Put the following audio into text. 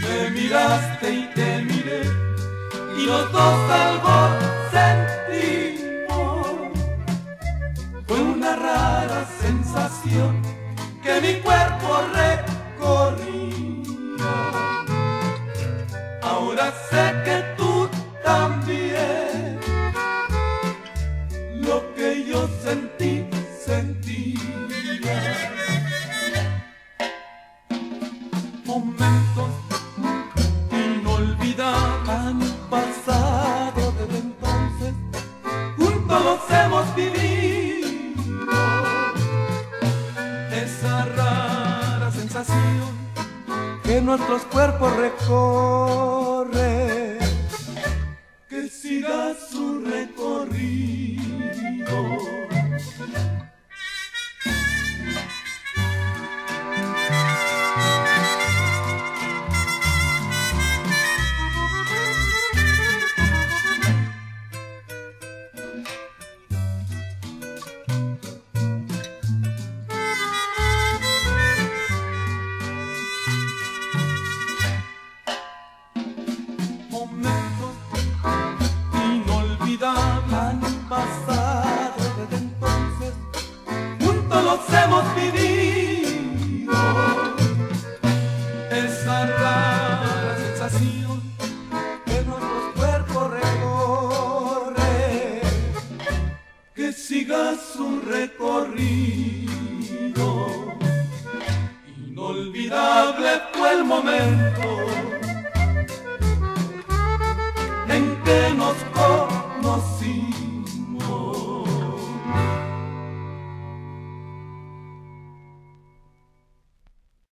Me miraste y te miré y los dos algo sentimos. Fue una rara sensación que mi cuerpo recorría. Ahora sé que tú también lo que yo sentí, sentía. Momentos inolvidables han pasado desde entonces, juntos los hemos vivido. Esa rara sensación que nuestros cuerpos recorren, que siga su recorrido. Han pasado desde entonces, juntos los hemos vivido. Esa rara sensación que nuestros cuerpos recorren, que siga su recorrido. Inolvidable fue el momento en que nos conocimos.